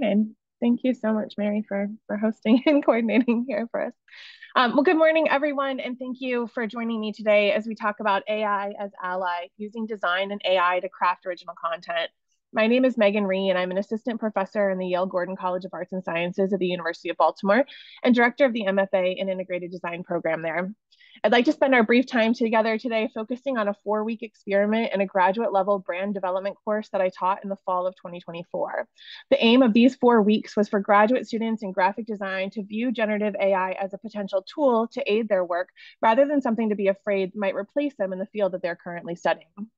And thank you so much, Mary, for, for hosting and coordinating here for us. Um, well, good morning, everyone, and thank you for joining me today as we talk about AI as ally, using design and AI to craft original content. My name is Megan Rhee, and I'm an assistant professor in the Yale Gordon College of Arts and Sciences at the University of Baltimore and director of the MFA in Integrated Design program there. I'd like to spend our brief time together today focusing on a four-week experiment in a graduate level brand development course that I taught in the fall of 2024. The aim of these four weeks was for graduate students in graphic design to view generative AI as a potential tool to aid their work rather than something to be afraid might replace them in the field that they're currently studying.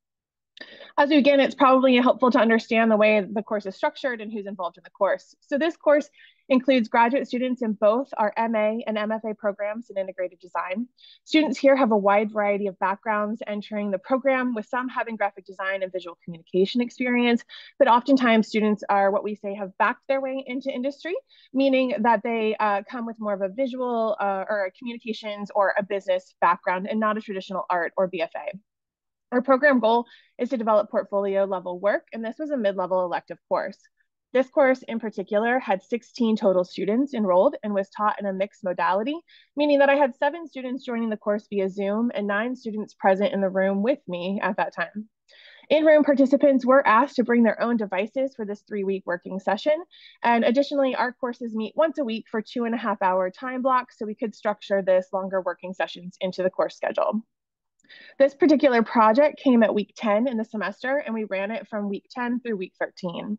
As we begin, it's probably helpful to understand the way the course is structured and who's involved in the course. So this course includes graduate students in both our MA and MFA programs in integrated design. Students here have a wide variety of backgrounds entering the program, with some having graphic design and visual communication experience, but oftentimes students are what we say have backed their way into industry, meaning that they uh, come with more of a visual uh, or communications or a business background and not a traditional art or BFA. Our program goal is to develop portfolio level work, and this was a mid-level elective course. This course in particular had 16 total students enrolled and was taught in a mixed modality, meaning that I had seven students joining the course via Zoom and nine students present in the room with me at that time. In-room participants were asked to bring their own devices for this three-week working session. And additionally, our courses meet once a week for two and a half hour time blocks, so we could structure this longer working sessions into the course schedule. This particular project came at week 10 in the semester, and we ran it from week 10 through week 13.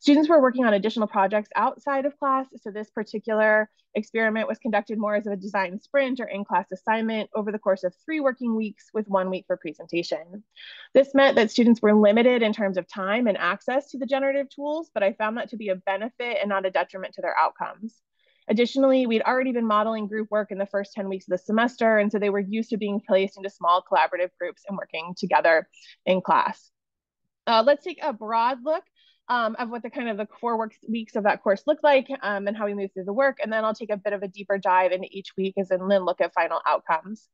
Students were working on additional projects outside of class, so this particular experiment was conducted more as a design sprint or in-class assignment over the course of three working weeks with one week for presentation. This meant that students were limited in terms of time and access to the generative tools, but I found that to be a benefit and not a detriment to their outcomes. Additionally, we'd already been modeling group work in the first 10 weeks of the semester, and so they were used to being placed into small collaborative groups and working together in class. Uh, let's take a broad look um, of what the kind of the four weeks of that course look like um, and how we move through the work. And then I'll take a bit of a deeper dive into each week as in Lynn look at final outcomes.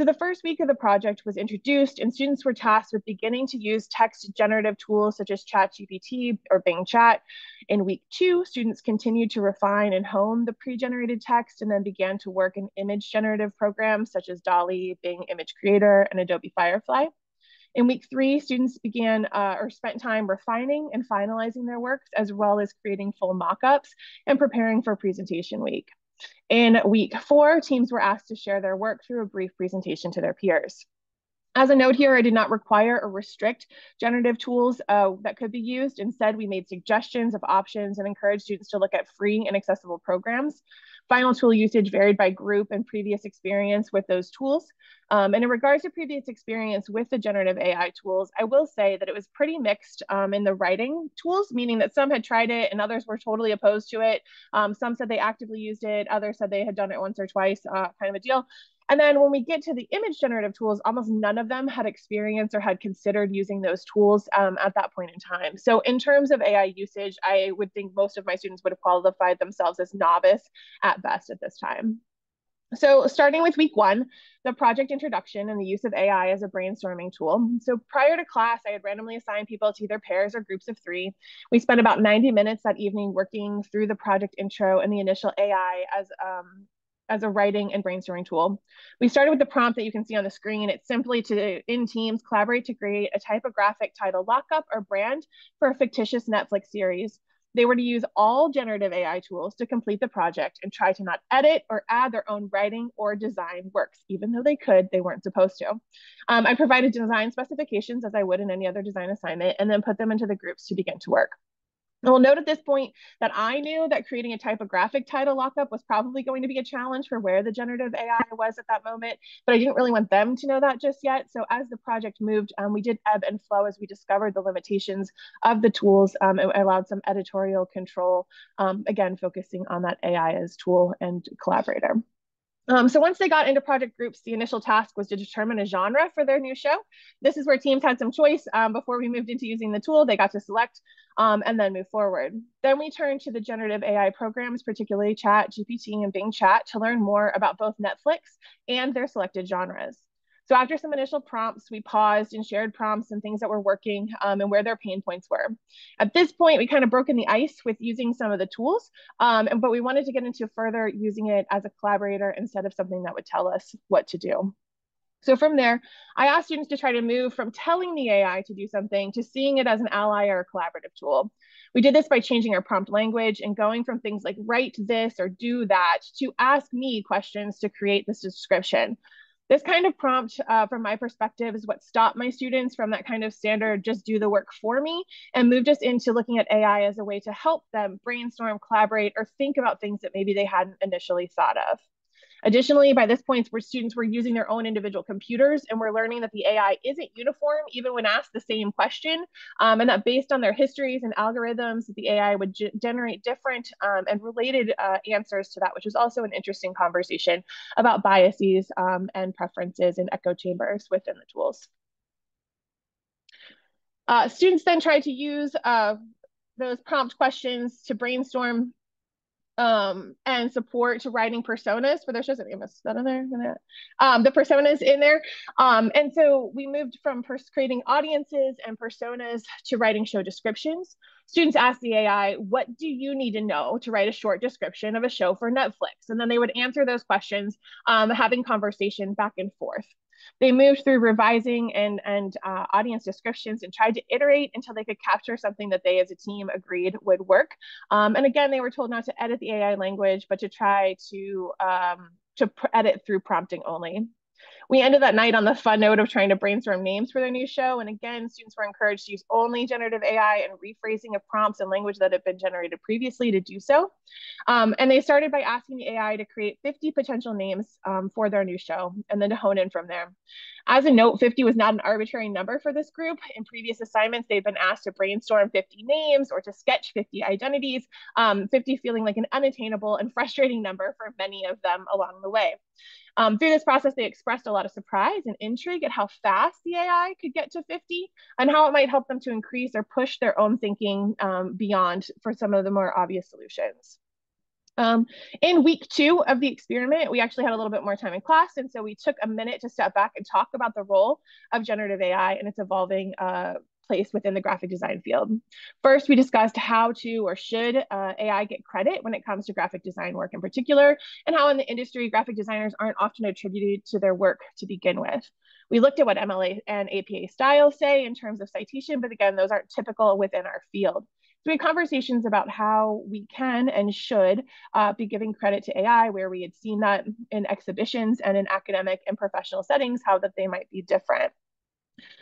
So the first week of the project was introduced and students were tasked with beginning to use text generative tools such as ChatGPT or Bing Chat. In week two, students continued to refine and hone the pre-generated text and then began to work in image generative programs such as DALL-E, Bing Image Creator, and Adobe Firefly. In week three, students began uh, or spent time refining and finalizing their works, as well as creating full mock-ups and preparing for presentation week. In week four, teams were asked to share their work through a brief presentation to their peers. As a note here, I did not require or restrict generative tools uh, that could be used. Instead, we made suggestions of options and encouraged students to look at free and accessible programs. Final tool usage varied by group and previous experience with those tools. Um, and in regards to previous experience with the generative AI tools, I will say that it was pretty mixed um, in the writing tools, meaning that some had tried it and others were totally opposed to it. Um, some said they actively used it, others said they had done it once or twice, uh, kind of a deal. And then when we get to the image generative tools, almost none of them had experience or had considered using those tools um, at that point in time. So in terms of AI usage, I would think most of my students would have qualified themselves as novice at best at this time. So starting with week one, the project introduction and the use of AI as a brainstorming tool. So prior to class, I had randomly assigned people to either pairs or groups of three. We spent about 90 minutes that evening working through the project intro and the initial AI as um, as a writing and brainstorming tool. We started with the prompt that you can see on the screen. It's simply to, in teams, collaborate to create a typographic title lockup or brand for a fictitious Netflix series. They were to use all generative AI tools to complete the project and try to not edit or add their own writing or design works. Even though they could, they weren't supposed to. Um, I provided design specifications as I would in any other design assignment and then put them into the groups to begin to work. I will note at this point that I knew that creating a typographic title lockup was probably going to be a challenge for where the generative AI was at that moment, but I didn't really want them to know that just yet. So as the project moved, um, we did ebb and flow as we discovered the limitations of the tools. Um, it allowed some editorial control, um, again, focusing on that AI as tool and collaborator. Um, so once they got into project groups, the initial task was to determine a genre for their new show. This is where teams had some choice. Um, before we moved into using the tool, they got to select um, and then move forward. Then we turned to the generative AI programs, particularly ChatGPT, and Bing Chat to learn more about both Netflix and their selected genres. So after some initial prompts, we paused and shared prompts and things that were working um, and where their pain points were. At this point, we kind of broken the ice with using some of the tools, um, and, but we wanted to get into further using it as a collaborator instead of something that would tell us what to do. So from there, I asked students to try to move from telling the AI to do something to seeing it as an ally or a collaborative tool. We did this by changing our prompt language and going from things like write this or do that to ask me questions to create this description. This kind of prompt, uh, from my perspective, is what stopped my students from that kind of standard, just do the work for me, and moved us into looking at AI as a way to help them brainstorm, collaborate, or think about things that maybe they hadn't initially thought of. Additionally, by this point, where students were using their own individual computers and we're learning that the AI isn't uniform even when asked the same question, um, and that based on their histories and algorithms, the AI would generate different um, and related uh, answers to that, which was also an interesting conversation about biases um, and preferences and echo chambers within the tools. Uh, students then tried to use uh, those prompt questions to brainstorm um, and support to writing personas for their shows. I think I missed that in there. Um, the personas in there. Um, and so we moved from creating audiences and personas to writing show descriptions. Students asked the AI, what do you need to know to write a short description of a show for Netflix? And then they would answer those questions, um, having conversation back and forth. They moved through revising and, and uh, audience descriptions and tried to iterate until they could capture something that they as a team agreed would work. Um, and again, they were told not to edit the AI language, but to try to, um, to edit through prompting only. We ended that night on the fun note of trying to brainstorm names for their new show. And again, students were encouraged to use only generative AI and rephrasing of prompts and language that had been generated previously to do so. Um, and they started by asking the AI to create 50 potential names um, for their new show and then to hone in from there. As a note, 50 was not an arbitrary number for this group. In previous assignments, they've been asked to brainstorm 50 names or to sketch 50 identities, um, 50 feeling like an unattainable and frustrating number for many of them along the way. Um, through this process, they expressed a lot of surprise and intrigue at how fast the AI could get to 50 and how it might help them to increase or push their own thinking um, beyond for some of the more obvious solutions. Um, in week two of the experiment, we actually had a little bit more time in class. And so we took a minute to step back and talk about the role of generative AI and its evolving uh, place within the graphic design field. First, we discussed how to or should uh, AI get credit when it comes to graphic design work in particular, and how in the industry, graphic designers aren't often attributed to their work to begin with. We looked at what MLA and APA styles say in terms of citation, but again, those aren't typical within our field. So we had conversations about how we can and should uh, be giving credit to AI, where we had seen that in exhibitions and in academic and professional settings, how that they might be different.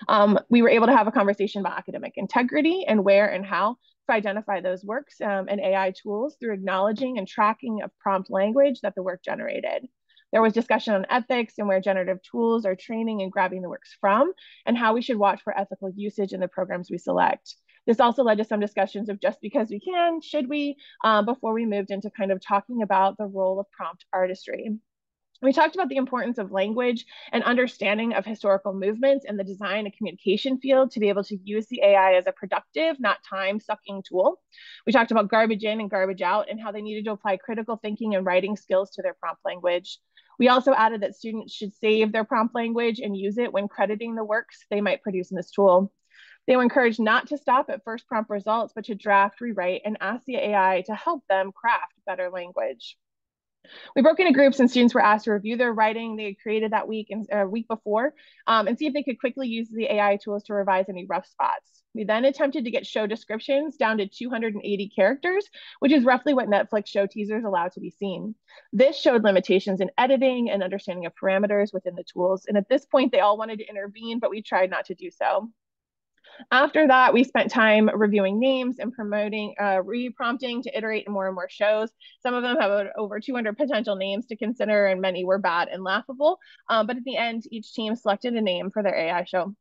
Um, we were able to have a conversation about academic integrity and where and how to identify those works um, and AI tools through acknowledging and tracking of prompt language that the work generated. There was discussion on ethics and where generative tools are training and grabbing the works from, and how we should watch for ethical usage in the programs we select. This also led to some discussions of just because we can, should we, um, before we moved into kind of talking about the role of prompt artistry. We talked about the importance of language and understanding of historical movements in the design and communication field to be able to use the AI as a productive, not time sucking tool. We talked about garbage in and garbage out and how they needed to apply critical thinking and writing skills to their prompt language. We also added that students should save their prompt language and use it when crediting the works they might produce in this tool. They were encouraged not to stop at first prompt results, but to draft, rewrite, and ask the AI to help them craft better language. We broke into groups and students were asked to review their writing they had created that week and uh, week before um, and see if they could quickly use the AI tools to revise any rough spots. We then attempted to get show descriptions down to 280 characters, which is roughly what Netflix show teasers allow to be seen. This showed limitations in editing and understanding of parameters within the tools. And at this point, they all wanted to intervene, but we tried not to do so. After that, we spent time reviewing names and promoting, uh, re-prompting to iterate in more and more shows. Some of them have over 200 potential names to consider and many were bad and laughable. Um, but at the end, each team selected a name for their AI show.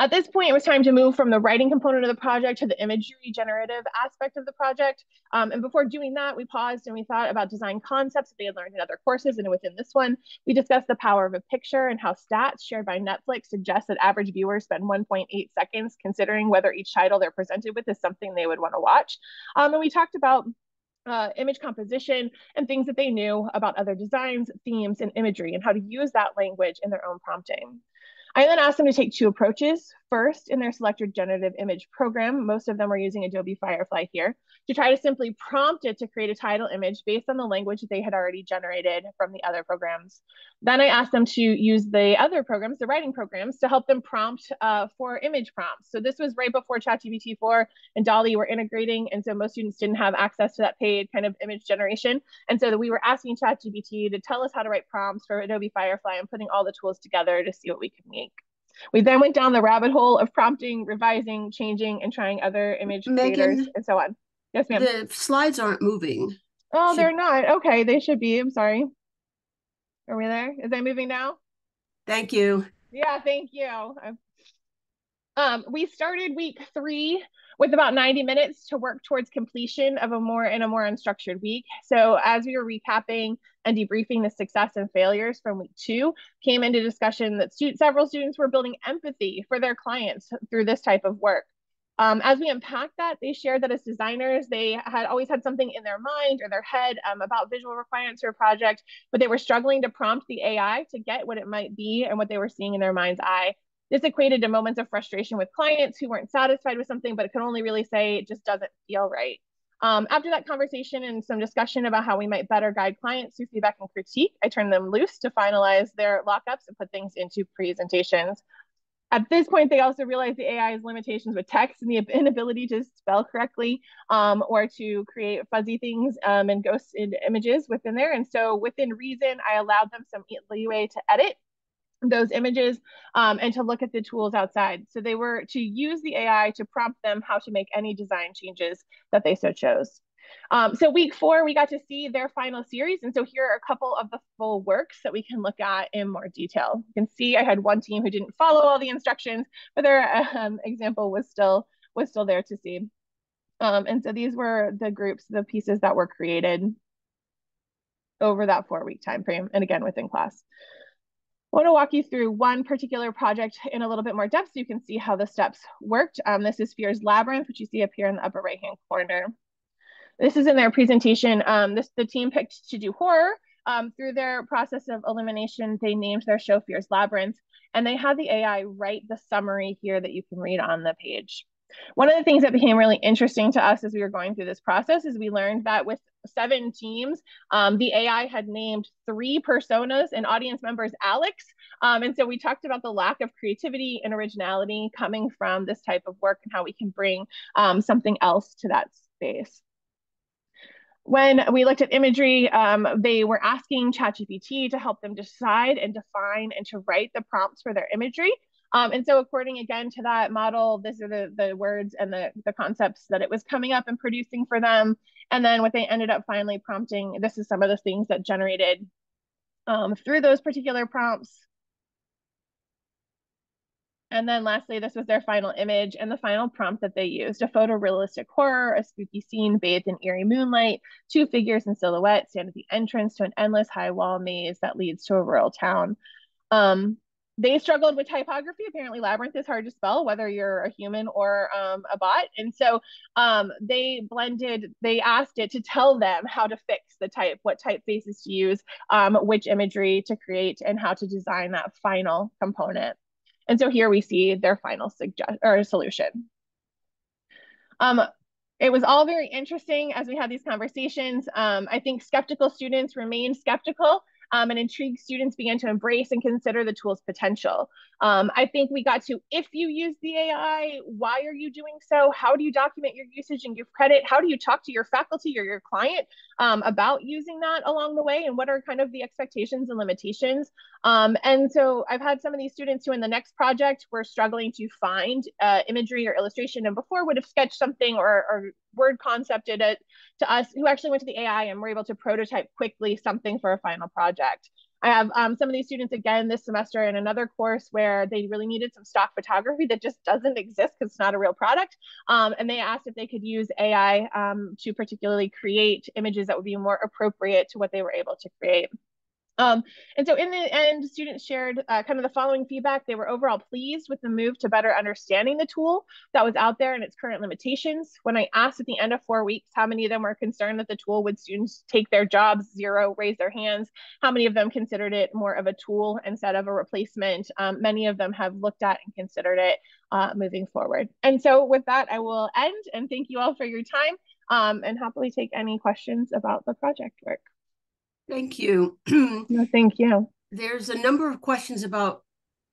At this point, it was time to move from the writing component of the project to the imagery generative aspect of the project. Um, and before doing that, we paused and we thought about design concepts that they had learned in other courses. And within this one, we discussed the power of a picture and how stats shared by Netflix suggest that average viewers spend 1.8 seconds considering whether each title they're presented with is something they would want to watch. Um, and we talked about uh, image composition, and things that they knew about other designs, themes, and imagery, and how to use that language in their own prompting. I then asked them to take two approaches. First, in their selected generative image program, most of them were using Adobe Firefly here, to try to simply prompt it to create a title image based on the language that they had already generated from the other programs. Then I asked them to use the other programs, the writing programs, to help them prompt uh, for image prompts. So this was right before ChatGPT 4 and DALL-E were integrating, and so most students didn't have access to that paid kind of image generation. And so we were asking ChatGPT to tell us how to write prompts for Adobe Firefly and putting all the tools together to see what we could make. We then went down the rabbit hole of prompting, revising, changing, and trying other image Megan, creators and so on. Yes, ma'am. The slides aren't moving. Oh, should... they're not. Okay, they should be. I'm sorry. Are we there? Is that moving now? Thank you. Yeah, thank you. Um, we started week three with about 90 minutes to work towards completion of a more in a more unstructured week. So as we were recapping and debriefing the success and failures from week two, came into discussion that several students were building empathy for their clients through this type of work. Um, as we unpack that, they shared that as designers, they had always had something in their mind or their head um, about visual requirements for a project, but they were struggling to prompt the AI to get what it might be and what they were seeing in their mind's eye. This equated to moments of frustration with clients who weren't satisfied with something, but could only really say it just doesn't feel right. Um, after that conversation and some discussion about how we might better guide clients through feedback and critique, I turn them loose to finalize their lockups and put things into presentations. At this point, they also realized the AI's limitations with text and the inability to spell correctly um, or to create fuzzy things um, and ghosted images within there. And so within reason, I allowed them some leeway to edit those images um, and to look at the tools outside. So they were to use the AI to prompt them how to make any design changes that they so chose. Um, so week four, we got to see their final series. And so here are a couple of the full works that we can look at in more detail. You can see I had one team who didn't follow all the instructions, but their um, example was still, was still there to see. Um, and so these were the groups, the pieces that were created over that four week time frame and again within class. I want to walk you through one particular project in a little bit more depth so you can see how the steps worked. Um, this is Fear's Labyrinth, which you see up here in the upper right-hand corner. This is in their presentation. Um, this The team picked to do horror. Um, through their process of elimination, they named their show Fear's Labyrinth, and they had the AI write the summary here that you can read on the page. One of the things that became really interesting to us as we were going through this process is we learned that with seven teams, um, the AI had named three personas and audience members Alex. Um, and so we talked about the lack of creativity and originality coming from this type of work and how we can bring um, something else to that space when we looked at imagery, um, they were asking ChatGPT to help them decide and define and to write the prompts for their imagery. Um, and so according again to that model, these are the, the words and the, the concepts that it was coming up and producing for them. And then what they ended up finally prompting, this is some of the things that generated um, through those particular prompts. And then lastly, this was their final image and the final prompt that they used, a photorealistic horror, a spooky scene bathed in eerie moonlight, two figures in silhouette stand at the entrance to an endless high wall maze that leads to a rural town. Um, they struggled with typography. Apparently, labyrinth is hard to spell, whether you're a human or um, a bot. And so um, they blended, they asked it to tell them how to fix the type, what typefaces to use, um, which imagery to create, and how to design that final component. And so here we see their final suggest or solution. Um, it was all very interesting as we had these conversations. Um, I think skeptical students remain skeptical um, and intrigued students began to embrace and consider the tool's potential. Um, I think we got to, if you use the AI, why are you doing so? How do you document your usage and give credit? How do you talk to your faculty or your client um, about using that along the way? And what are kind of the expectations and limitations? Um, and so I've had some of these students who in the next project were struggling to find uh, imagery or illustration and before would have sketched something or, or word concepted it to us who actually went to the AI and were able to prototype quickly something for a final project. I have um, some of these students again this semester in another course where they really needed some stock photography that just doesn't exist because it's not a real product. Um, and they asked if they could use AI um, to particularly create images that would be more appropriate to what they were able to create. Um, and so in the end, students shared uh, kind of the following feedback. They were overall pleased with the move to better understanding the tool that was out there and its current limitations. When I asked at the end of four weeks how many of them were concerned that the tool would students take their jobs, zero raised their hands. How many of them considered it more of a tool instead of a replacement? Um, many of them have looked at and considered it uh, moving forward. And so with that, I will end and thank you all for your time um, and happily take any questions about the project work. Thank you. no, thank you. There's a number of questions about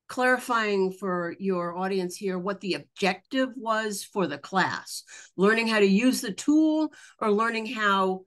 clarifying for your audience here what the objective was for the class learning how to use the tool or learning how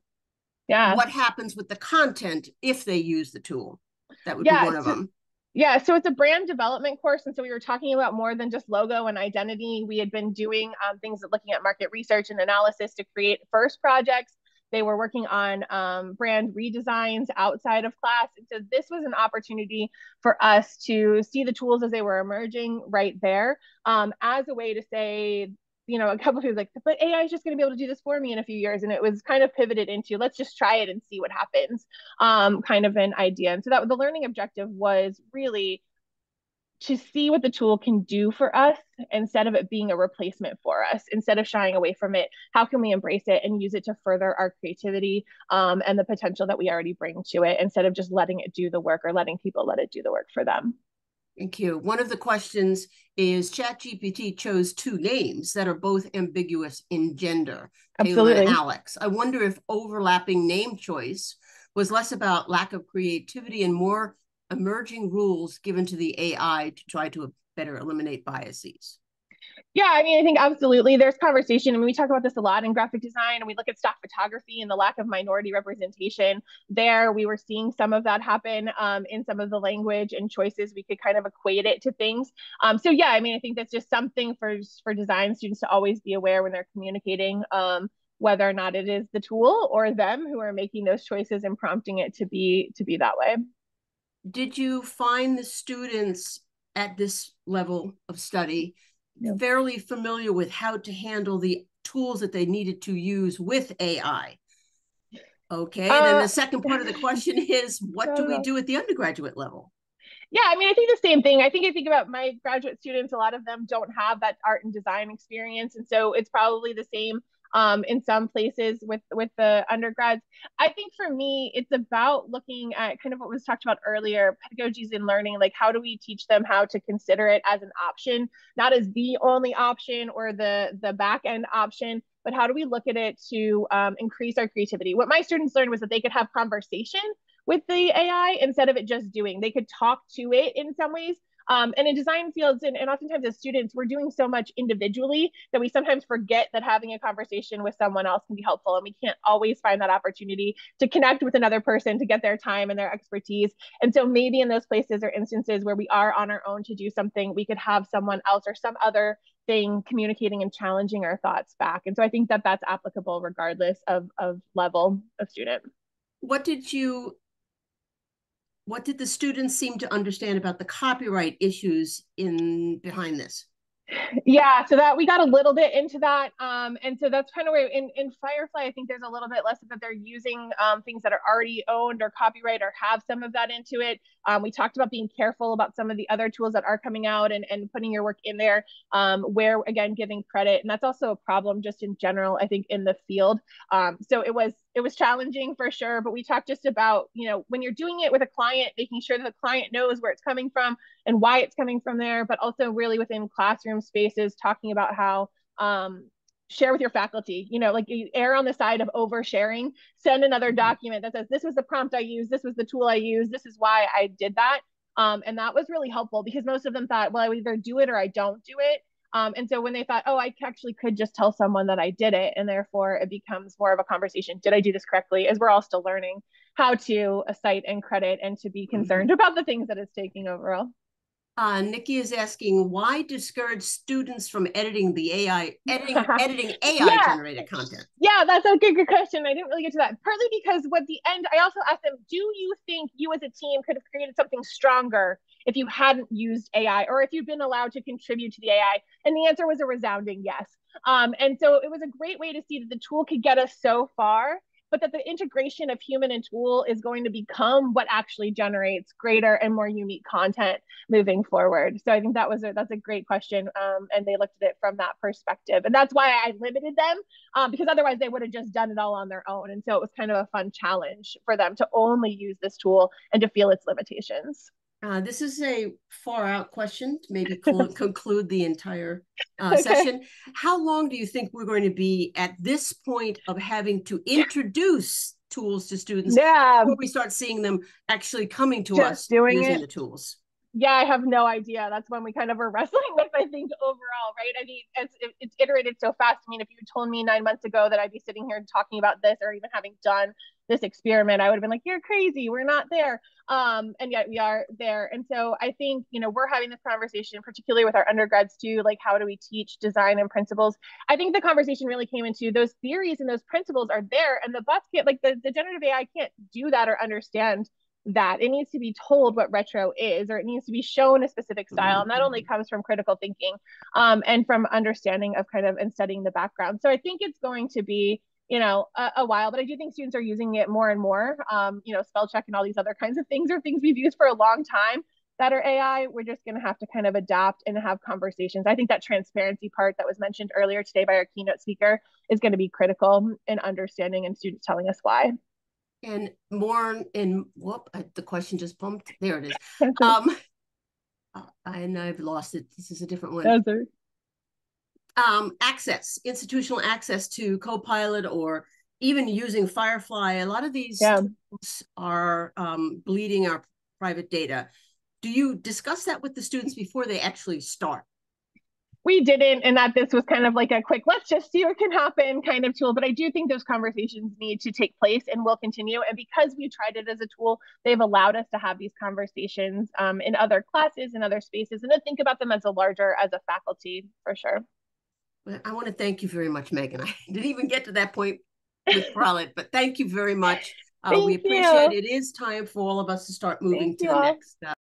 yeah what happens with the content if they use the tool that would yeah, be one of them yeah, so it's a brand development course. And so we were talking about more than just logo and identity. We had been doing um, things looking at market research and analysis to create first projects they were working on um, brand redesigns outside of class. And so this was an opportunity for us to see the tools as they were emerging right there um, as a way to say, you know, a couple of people like, but AI is just going to be able to do this for me in a few years. And it was kind of pivoted into let's just try it and see what happens, um, kind of an idea. And so that the learning objective was really to see what the tool can do for us instead of it being a replacement for us instead of shying away from it how can we embrace it and use it to further our creativity um, and the potential that we already bring to it instead of just letting it do the work or letting people let it do the work for them Thank you. One of the questions is ChatGPT chose two names that are both ambiguous in gender, Absolutely. Taylor and Alex. I wonder if overlapping name choice was less about lack of creativity and more emerging rules given to the AI to try to better eliminate biases? Yeah, I mean, I think absolutely. There's conversation. I mean, we talk about this a lot in graphic design, and we look at stock photography and the lack of minority representation there. We were seeing some of that happen um, in some of the language and choices. We could kind of equate it to things. Um, so yeah, I mean, I think that's just something for for design students to always be aware when they're communicating. Um, whether or not it is the tool or them who are making those choices and prompting it to be to be that way did you find the students at this level of study fairly familiar with how to handle the tools that they needed to use with AI? Okay. Uh, and then the second part of the question is what do we do at the undergraduate level? Yeah, I mean, I think the same thing. I think I think about my graduate students, a lot of them don't have that art and design experience. And so it's probably the same um, in some places with with the undergrads. I think for me, it's about looking at kind of what was talked about earlier, pedagogies in learning. Like, how do we teach them how to consider it as an option, not as the only option or the the back end option, but how do we look at it to um, increase our creativity? What my students learned was that they could have conversation with the AI instead of it just doing. They could talk to it in some ways, um, and in design fields, and, and oftentimes as students, we're doing so much individually that we sometimes forget that having a conversation with someone else can be helpful. And we can't always find that opportunity to connect with another person to get their time and their expertise. And so maybe in those places or instances where we are on our own to do something, we could have someone else or some other thing communicating and challenging our thoughts back. And so I think that that's applicable regardless of, of level of student. What did you what did the students seem to understand about the copyright issues in behind this? Yeah so that we got a little bit into that um, and so that's kind of where in, in Firefly i think there's a little bit less of that they're using um, things that are already owned or copyright or have some of that into it. Um, we talked about being careful about some of the other tools that are coming out and, and putting your work in there um, where again giving credit and that's also a problem just in general i think in the field. Um, so it was it was challenging for sure but we talked just about you know when you're doing it with a client making sure that the client knows where it's coming from and why it's coming from there but also really within classroom spaces talking about how um, share with your faculty you know like you err on the side of oversharing send another mm-hmm. document that says this was the prompt i used this was the tool i used this is why i did that um, and that was really helpful because most of them thought well i either do it or i don't do it um, and so when they thought, oh, I actually could just tell someone that I did it, and therefore it becomes more of a conversation. Did I do this correctly? As we're all still learning how to cite and credit and to be mm-hmm. concerned about the things that it's taking overall. Uh, Nikki is asking why discourage students from editing the AI, editing, editing AI yeah. generated content. Yeah, that's a good, good question. I didn't really get to that. Partly because what the end, I also asked them, do you think you as a team could have created something stronger if you hadn't used AI or if you'd been allowed to contribute to the AI? And the answer was a resounding yes. Um, and so it was a great way to see that the tool could get us so far but that the integration of human and tool is going to become what actually generates greater and more unique content moving forward. So I think that was a, that's a great question, um, and they looked at it from that perspective, and that's why I limited them um, because otherwise they would have just done it all on their own. And so it was kind of a fun challenge for them to only use this tool and to feel its limitations. Uh, this is a far out question to maybe conclude the entire uh, okay. session. How long do you think we're going to be at this point of having to introduce tools to students yeah. before we start seeing them actually coming to Just us doing using it. the tools? Yeah, I have no idea. That's when we kind of were wrestling with, I think, overall, right? I mean, it's, it's iterated so fast. I mean, if you told me nine months ago that I'd be sitting here talking about this or even having done this experiment, I would have been like, you're crazy. We're not there. Um, and yet we are there. And so I think, you know, we're having this conversation, particularly with our undergrads too, like how do we teach design and principles? I think the conversation really came into those theories and those principles are there and the bots can't, like the, the generative AI can't do that or understand that it needs to be told what retro is or it needs to be shown a specific style and that only mm-hmm. comes from critical thinking um, and from understanding of kind of and studying the background so i think it's going to be you know, a, a, while, but I do think students are using it more and more. Um, you know, spell check and all these other kinds of things are things we've used for a long time that are AI. We're just going to have to kind of adapt and have conversations. I think that transparency part that was mentioned earlier today by our keynote speaker is going to be critical in understanding and students telling us why. And more in whoop, the question just bumped. There it is. um, and I've lost it. This is a different one um, access, institutional access to Copilot or even using Firefly. A lot of these yeah. are um, bleeding our private data. Do you discuss that with the students before they actually start? We didn't, and that this was kind of like a quick, let's just see what can happen kind of tool. But I do think those conversations need to take place and will continue. And because we tried it as a tool, they've allowed us to have these conversations um, in other classes and other spaces and to think about them as a larger, as a faculty for sure. I want to thank you very much, Megan. I didn't even get to that point with Pralit, but thank you very much. Uh, we appreciate you. it. It is time for all of us to start moving thank to the next. Uh,